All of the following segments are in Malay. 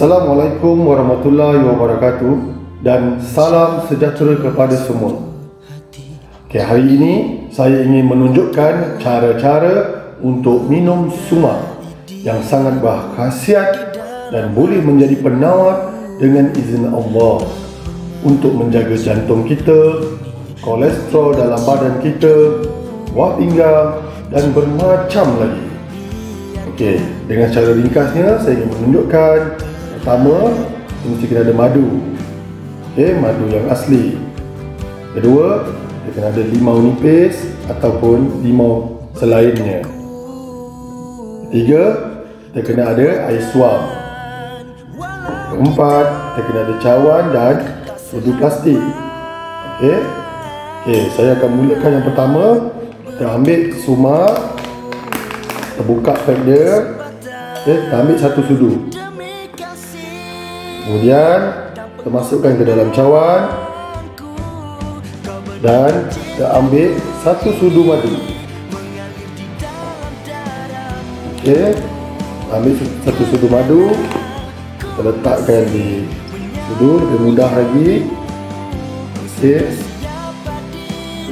Assalamualaikum warahmatullahi wabarakatuh dan salam sejahtera kepada semua. Okay, hari ini saya ingin menunjukkan cara-cara untuk minum sumak yang sangat berkhasiat dan boleh menjadi penawar dengan izin Allah untuk menjaga jantung kita, kolesterol dalam badan kita, buah pinggang dan bermacam lagi. Okey, dengan cara ringkasnya saya ingin menunjukkan Pertama, mesti kena ada madu. Okey, madu yang asli. Kedua, dia kena ada limau nipis ataupun limau selainnya. Ketiga, kita kena ada air suam. Keempat, kita kena ada cawan dan sudu plastik. Okey. Okey, saya akan mulakan yang pertama. Kita ambil sumak. Kita buka pack dia. Okey, kita ambil satu sudu. Kemudian kita masukkan ke dalam cawan dan kita ambil satu sudu madu. Okey. Ambil satu sudu madu. Kita letakkan di sudu lebih mudah lagi. Okey.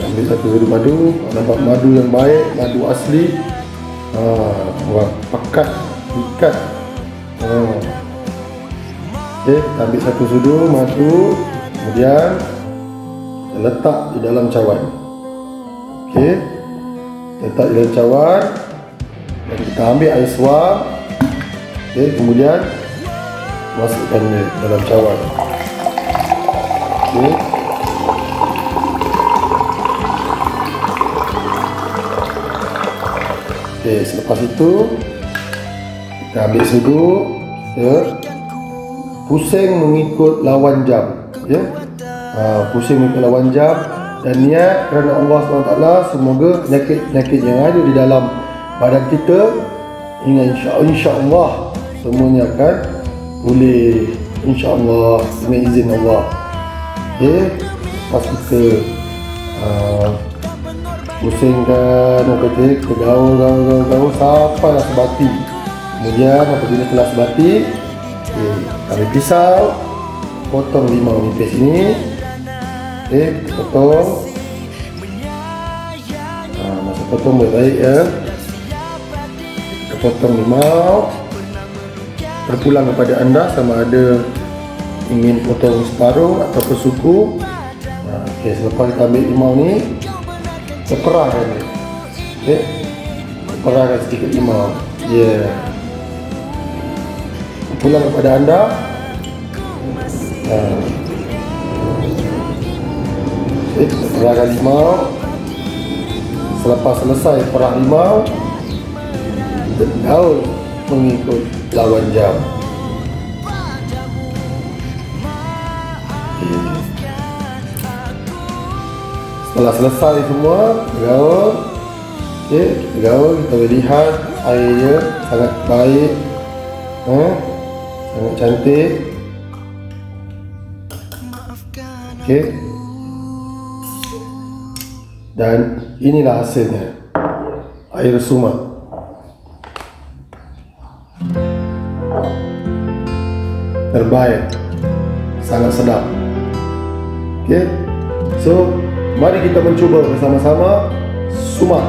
Ambil satu sudu madu, nampak madu yang baik, madu asli. Ha, orang pekat, ikat. Ha. Okey, ambil satu sudu madu, kemudian letak di dalam cawan. Okey. Letak di dalam cawan. Dan kita ambil air suam. Okey, kemudian masukkan di dalam cawan. Okey. Okey, selepas itu kita ambil sudu, kita pusing mengikut lawan jam ya. Ha, pusing mengikut lawan jam dan niat kerana Allah SWT semoga penyakit-penyakit yang ada di dalam badan kita hingga insya, insya Allah semuanya akan pulih insya Allah dengan izin Allah. Ok lepas kita uh, pusingkan orang kata kita gaul gaul gaul gaul sampai lah sebati. Kemudian apabila telah sebati ambil pisau potong limau nipis ini. Okay, potong. Ha, masa potong baik-baik ya. Kita potong limau terpulang kepada anda sama ada ingin potong separuh atau suku. Ha, okay, selepas kita ambil limau ni kita perahkan dia okay. perahkan sedikit limau. Yeah pulang kepada anda. Uh, perah limau selepas selesai perah limau daun mengikut lawan jam. Setelah selesai semua gaul okay, gaul kita lihat airnya sangat baik. Eh? Sangat cantik. Okey. Dan inilah hasilnya. Air sumak terbaik. Sangat sedap. Okey. So mari kita mencuba bersama-sama sumak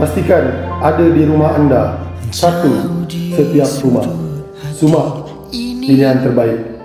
pastikan ada di rumah anda. Satu setiap rumah sumak pilihan terbaik